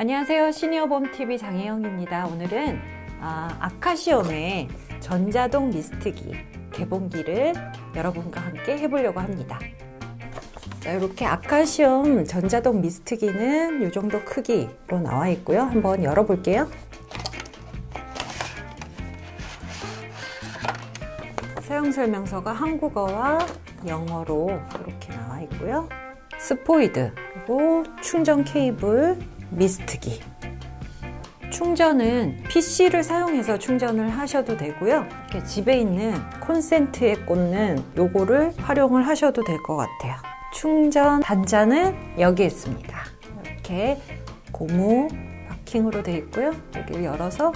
안녕하세요. 시니어봄TV 장혜영입니다. 오늘은 아, 아카시움의 전자동 미스트기 개봉기를 여러분과 함께 해보려고 합니다. 자, 이렇게 아카시움 전자동 미스트기는 이 정도 크기로 나와 있고요. 한번 열어볼게요. 사용 설명서가 한국어와 영어로 이렇게 나와 있고요. 스포이드, 그리고 충전 케이블, 미스트기. 충전은 PC를 사용해서 충전을 하셔도 되고요. 이렇게 집에 있는 콘센트에 꽂는 요거를 활용을 하셔도 될 것 같아요. 충전 단자는 여기 있습니다. 이렇게 고무 바킹으로 되어 있고요. 여기를 열어서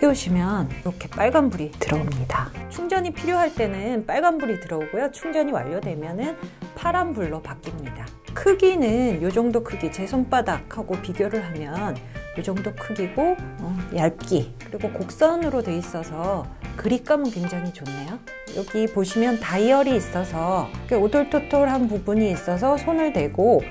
끼우시면 이렇게 빨간불이 들어옵니다. 충전이 필요할 때는 빨간불이 들어오고요. 충전이 완료되면 파란불로 바뀝니다. 크기는 이 정도 크기, 제 손바닥하고 비교를 하면 이 정도 크기고 어, 얇기 그리고 곡선으로 돼 있어서 그립감은 굉장히 좋네요. 여기 보시면 다이얼이 있어서 오돌토돌한 부분이 있어서 손을 대고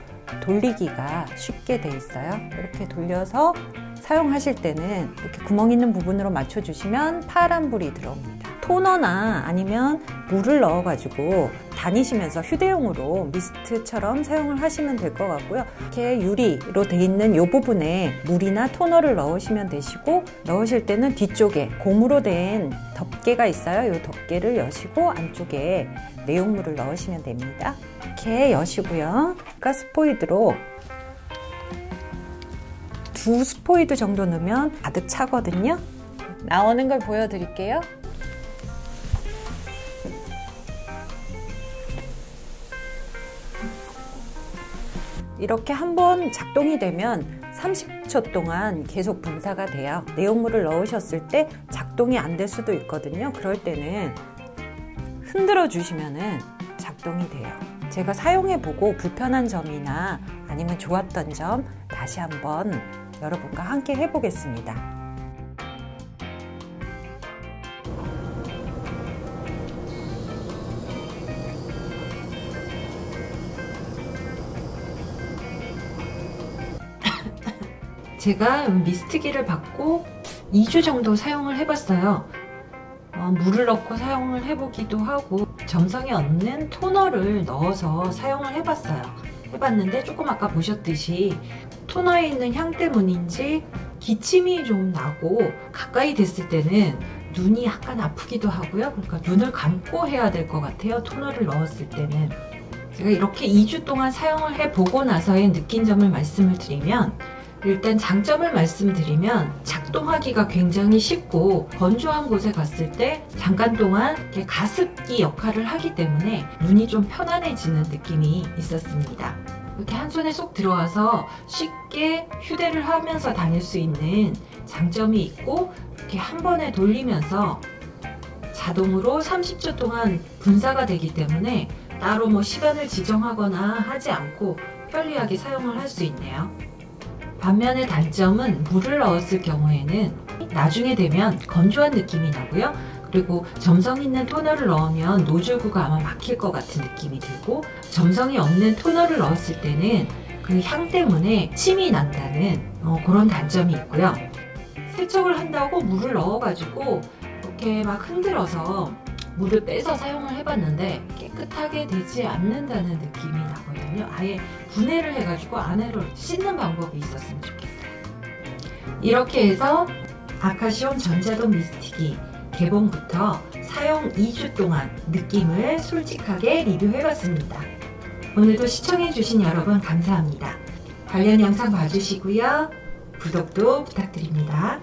돌리기가 쉽게 돼 있어요. 이렇게 돌려서 사용하실 때는 이렇게 구멍 있는 부분으로 맞춰주시면 파란 불이 들어옵니다. 토너나 아니면 물을 넣어가지고 다니시면서 휴대용으로 미스트처럼 사용을 하시면 될 것 같고요. 이렇게 유리로 돼 있는 이 부분에 물이나 토너를 넣으시면 되시고 넣으실 때는 뒤쪽에 고무로 된 덮개가 있어요. 이 덮개를 여시고 안쪽에 내용물을 넣으시면 됩니다. 이렇게 여시고요. 가스포이드로 두 스포이드 정도 넣으면 가득 차거든요. 나오는 걸 보여드릴게요. 이렇게 한번 작동이 되면 30초 동안 계속 분사가 돼요. 내용물을 넣으셨을 때 작동이 안 될 수도 있거든요. 그럴 때는 흔들어 주시면 작동이 돼요. 제가 사용해 보고 불편한 점이나 아니면 좋았던 점 다시 한번 여러분과 함께 해보겠습니다. 제가 미스트기를 받고 2주 정도 사용을 해봤어요. 어, 물을 넣고 사용을 해보기도 하고 점성이 없는 토너를 넣어서 사용을 해봤어요. 해봤는데 조금 아까 보셨듯이 토너에 있는 향 때문인지 기침이 좀 나고 가까이 됐을 때는 눈이 약간 아프기도 하고요. 그러니까 눈을 감고 해야 될 것 같아요. 토너를 넣었을 때는. 제가 이렇게 2주 동안 사용을 해보고 나서의 느낀 점을 말씀을 드리면 일단 장점을 말씀드리면 작동하기가 굉장히 쉽고 건조한 곳에 갔을 때 잠깐 동안 가습기 역할을 하기 때문에 눈이 좀 편안해지는 느낌이 있었습니다. 이렇게 한 손에 쏙 들어와서 쉽게 휴대를 하면서 다닐 수 있는 장점이 있고 이렇게 한 번에 돌리면서 자동으로 30초 동안 분사가 되기 때문에 따로 뭐 시간을 지정하거나 하지 않고 편리하게 사용을 할 수 있네요. 반면에 단점은 물을 넣었을 경우에는 나중에 되면 건조한 느낌이 나고요. 그리고 점성 있는 토너를 넣으면 노즐구가 아마 막힐 것 같은 느낌이 들고 점성이 없는 토너를 넣었을 때는 그 향 때문에 침이 난다는 어, 그런 단점이 있고요. 세척을 한다고 물을 넣어가지고 이렇게 막 흔들어서 물을 빼서 사용을 해봤는데 깨끗하게 되지 않는다는 느낌이 나거든요. 아예 분해를 해가지고 안으로 씻는 방법이 있었으면 좋겠어요. 이렇게 해서 아카시온 전자동 미스틱이 개봉부터 사용 2주 동안 느낌을 솔직하게 리뷰해봤습니다. 오늘도 시청해주신 여러분 감사합니다. 관련 영상 봐주시고요. 구독도 부탁드립니다.